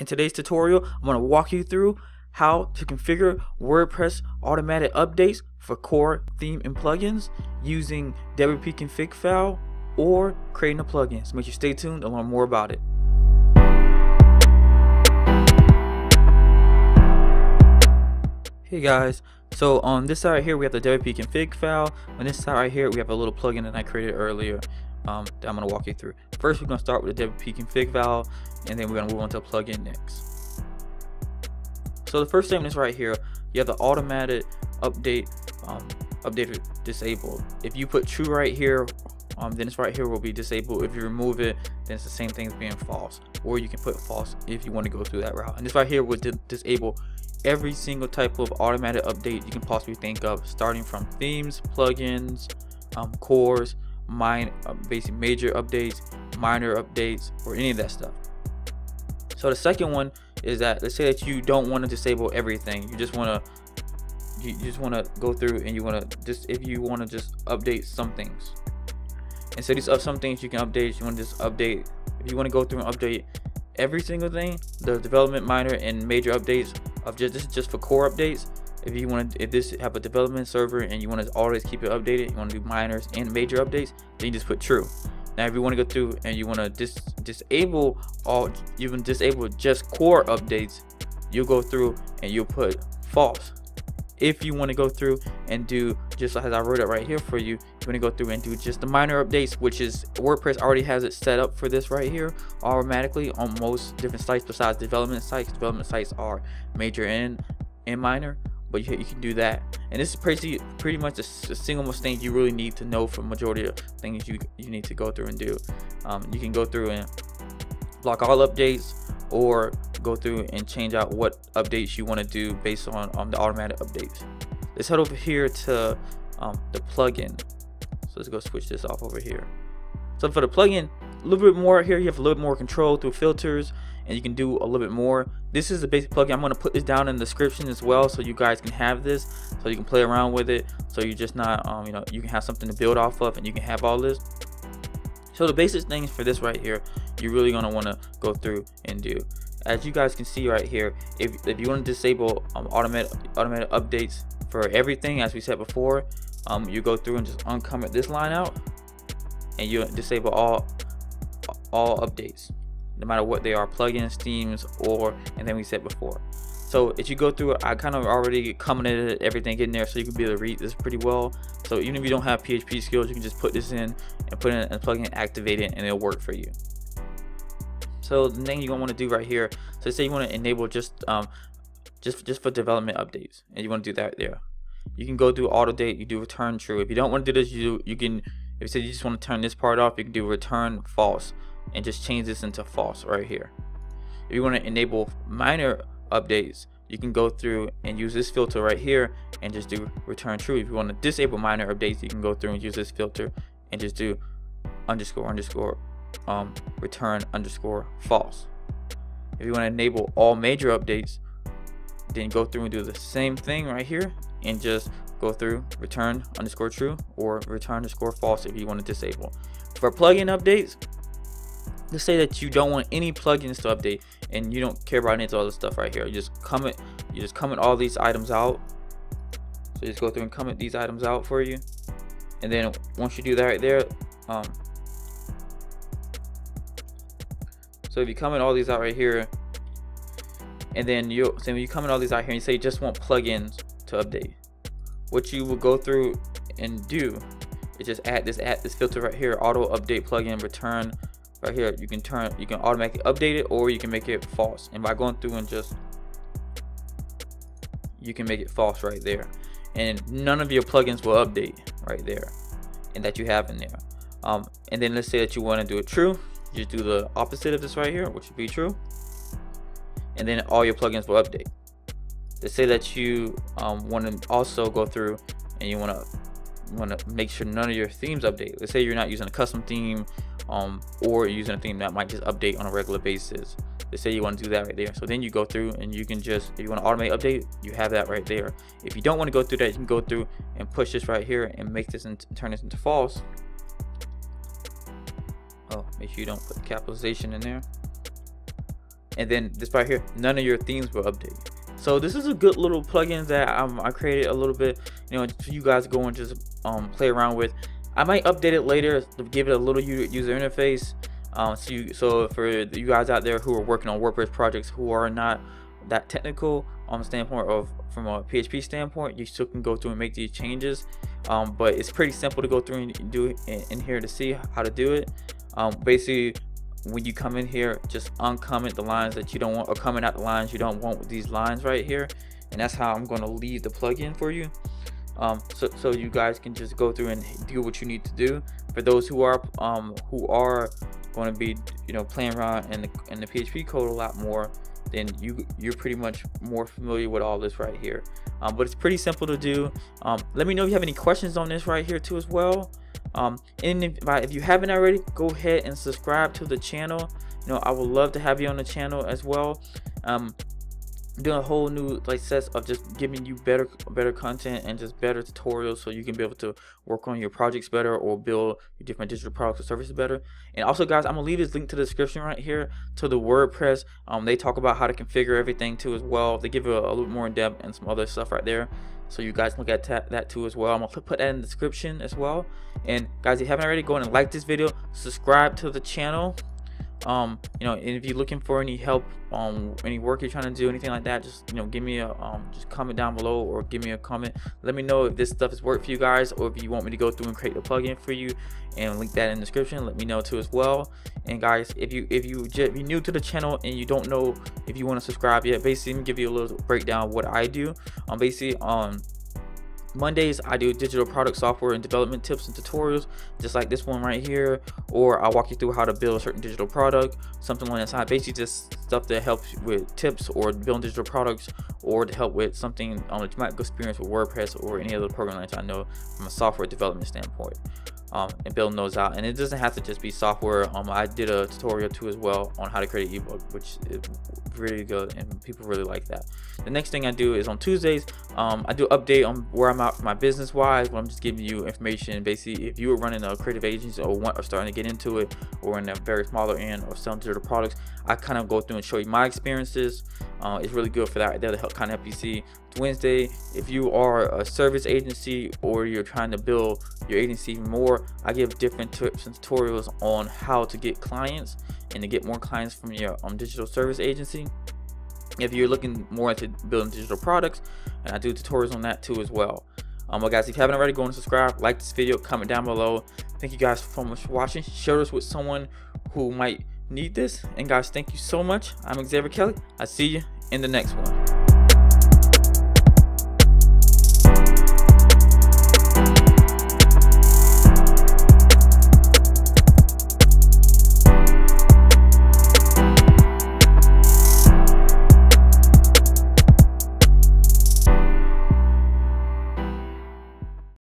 In today's tutorial, I'm going to walk you through how to configure WordPress automatic updates for core theme and plugins using WP config file or creating a plugin. So make sure you stay tuned to learn more about it. Hey guys, so on this side right here we have the WP config file. On this side right here we have a little plugin that I created earlier um, that I'm going to walk you through. First we're going to start with the WP config file and then we're going to move on to a plugin next. So the first statement is right here. You have the automatic update um, updated disabled. If you put true right here, um, then it's right here will be disabled. If you remove it, then it's the same thing as being false. Or you can put false if you want to go through that route. And this right here would disable every single type of automatic update you can possibly think of, starting from themes, plugins, um, cores, mine, uh, basic major updates, minor updates, or any of that stuff. So the second one is that let's say that you don't want to disable everything. You just want to you just want to go through and you want to just if you want to just update some things. And so these are some things you can update. You want to just update if you want to go through and update every single thing, the development minor and major updates of just this is just for core updates. If you want to, if this have a development server and you want to always keep it updated, you want to do minors and major updates, then you just put true. Now, if you want to go through and you want to dis disable all, you can disable just core updates, you'll go through and you'll put false. If you want to go through and do just as I wrote it right here for you, you want to go through and do just the minor updates, which is WordPress already has it set up for this right here automatically on most different sites besides development sites. Development sites are major and and minor but you, you can do that. And this is pretty pretty much the, single most thing you really need to know for majority of things you you need to go through and do. Um, you can go through and block all updates or go through and change out what updates you want to do based on um, the automatic updates. Let's head over here to um, the plugin. So let's go switch this off over here. So for the plugin a little bit more here. You have a little bit more control through filters and you can do a little bit more. This is the basic plugin. I'm going to put this down in the description as well so you guys can have this so you can play around with it so you're just not um, you know you can have something to build off of and you can have all this. So the basic things for this right here you're really going to want to go through and do. As you guys can see right here if, if you want to disable um, automatic automatic updates for everything as we said before um, you go through and just uncomment this line out and you disable all all updates no matter what they are plugins themes or and then we said before. So if you go through it i kind of already commented everything in there so you can be able to read this pretty well. So even if you don't have php skills you can just put this in and put in a plugin activate it and it'll work for you. So the thing you're gonna want to do right here so say you want to enable just um just just for development updates and you want to do that there. You can go through auto date you do return true. If you don't want to do this you you can if you say you just want to turn this part off you can do return false and just change this into false right here. If you want to enable minor updates, you can go through and use this filter right here and just do return true. If you want to disable minor updates, you can go through and use this filter and just do underscore underscore um, return underscore false. If you want to enable all major updates, then go through and do the same thing right here and just go through return underscore true or return underscore false if you want to disable. For plugin updates, let's say that you don't want any plugins to update and you don't care about any of all this stuff right here. You just comment you just comment all these items out. So just go through and comment these items out for you. And then once you do that right there um so if you comment all these out right here and then you so when you comment all these out here and you say you just want plugins to update what you will go through and do is just add this add this filter right here auto update plugin return right here you can turn you can automatically update it or you can make it false. And by going through and just you can make it false right there. And none of your plugins will update right there and that you have in there. Um, and then let's say that you want to do it true you just do the opposite of this right here which would be true. And then all your plugins will update. Let's say that you um, want to also go through and you want to want to make sure none of your themes update. Let's say you're not using a custom theme um, or using a theme that might just update on a regular basis. Let's say you want to do that right there. So then you go through and you can just, if you want to automate update, you have that right there. If you don't want to go through that, you can go through and push this right here and make this and turn this into false. Oh, make sure you don't put capitalization in there. and then this right here none of your themes will update so this is a good little plugin that um, I created a little bit you know for you guys to go and just um, play around with I might update it later to give it a little user interface um, so you so for you guys out there who are working on WordPress projects who are not that technical on the standpoint of from a PHP standpoint, you still can go through and make these changes. Um, but it's pretty simple to go through and do in, in here to see how to do it. Um, basically, when you come in here, just uncomment the lines that you don't want, or comment out the lines you don't want with these lines right here. And that's how I'm going to leave the plugin for you. Um, so, so you guys can just go through and do what you need to do. For those who are um, who are going to be you know playing around in the in the PHP code a lot more, then you you're pretty much more familiar with all this right here. Um, but it's pretty simple to do. Um, let me know if you have any questions on this right here too as well. Um, and if, if you haven't already go ahead and subscribe to the channel. You know I would love to have you on the channel as well. Um, doing a whole new like sets of just giving you better better content and just better tutorials so you can be able to work on your projects better or build your different digital products or services better. And also guys i'm gonna leave this link to the description right here to the wordpress. Um they talk about how to configure everything too as well. They give you a, a little more in depth and some other stuff right there. So you guys look at that too as well. I'm gonna put that in the description as well. And guys if you haven't already go and like this video. Subscribe to the channel um you know if you're looking for any help um any work you're trying to do anything like that just you know give me a um just comment down below or give me a comment. Let me know if this stuff has worked for you guys or if you want me to go through and create a plugin for you and link that in the description. Let me know too as well. And guys if you if you if you're new to the channel and you don't know if you want to subscribe yet basically give you a little breakdown what i do. Um basically um Mondays, I do digital product software and development tips and tutorials, just like this one right here. Or I'll walk you through how to build a certain digital product, something like that. Basically, just stuff that helps with tips or building digital products, or to help with something on um, that you might experience with WordPress or any other program that I know from a software development standpoint um, and building those out. And it doesn't have to just be software. Um, I did a tutorial too as well on how to create an ebook, which is really good and people really like that. The next thing I do is on Tuesdays, um, I do update on where I'm at my business wise. Where I'm just giving you information. Basically, if you are running a creative agency or want or starting to get into it, or in a very smaller end or selling digital products, I kind of go through and show you my experiences. Uh, it's really good for that. That'll help kind of help you see. Wednesday, if you are a service agency or you're trying to build your agency even more, I give different tips and tutorials on how to get clients and to get more clients from your um, digital service agency. If you're looking more into building digital products, and I do tutorials on that too as well. Um, well, guys, if you haven't already, go and subscribe, like this video, comment down below. Thank you guys so much for watching. Share this with someone who might need this. And guys, thank you so much. I'm Xavier Kelly. I see you in the next one.